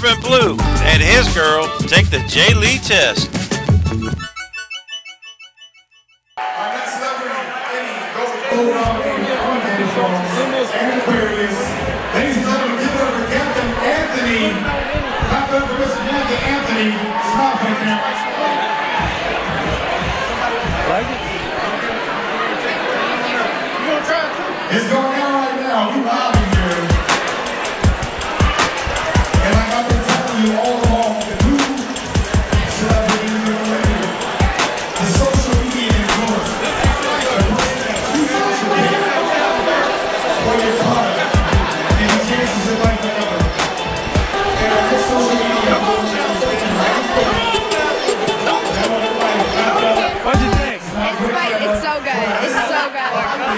Corbin Bleu and his girl take the J Lee test. Our next celebrity, Eddie, goes to Aquarius. Ladies and gentlemen, give it up for Captain Anthony. Clap up for Mr. Captain Anthony. Smile for the camera. It's going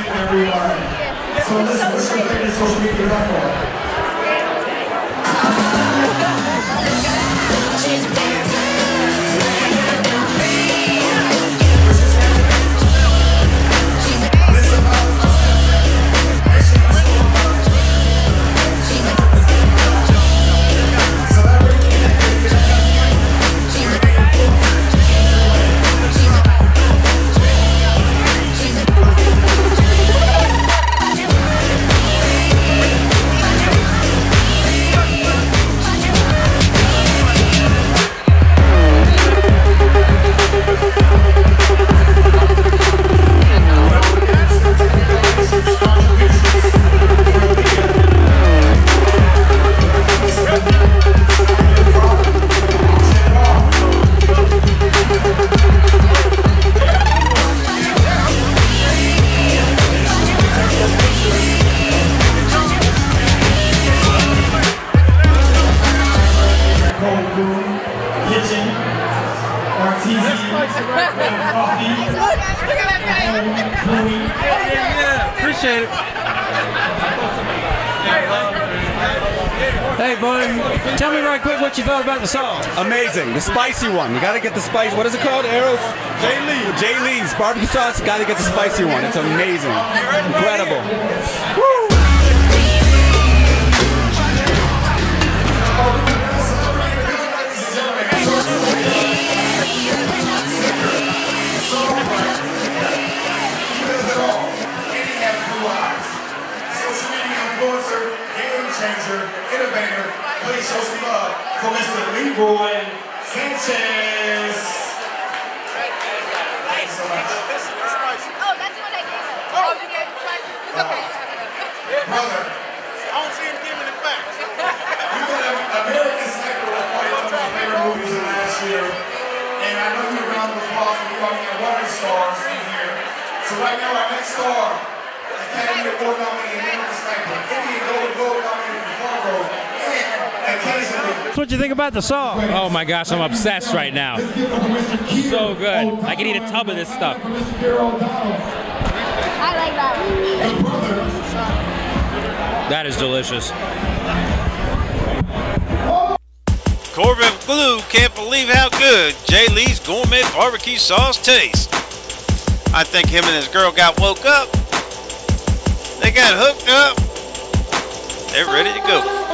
good. where we are. So listen, what's your favorite social media platform? Yeah, appreciate it. Hey, boy, tell me right quick what you thought about the song. Amazing. The spicy one. You gotta get the spice. What is it called? Arrows? J. Lee. J. Lee's barbecue sauce. Gotta get the spicy one. It's amazing. Incredible. Woo! Influencer, game changer, innovator. Please show some love for Mr. Leroy Sanchez. Thanks so much. Oh, that's what I gave him. Oh, you gave him? It's okay. Uh, brother, I don't see him giving it back. you've an American Sniper was probably one of my favorite movies of last year. And I know you're a round of applause for you are running stars in here. So right now, our next star, Academy Award nominee American Sniper, Indian Golden Globe nominee for Fargo, and occasionally What do you think about the song? Oh my gosh, I'm obsessed right now. So good. I can eat a tub of this stuff. I like that. That is delicious. Corbin Bleu can't believe how good J Lee's gourmet barbecue sauce tastes. I think him and his girl got woke up. They got hooked up. They're ready to go.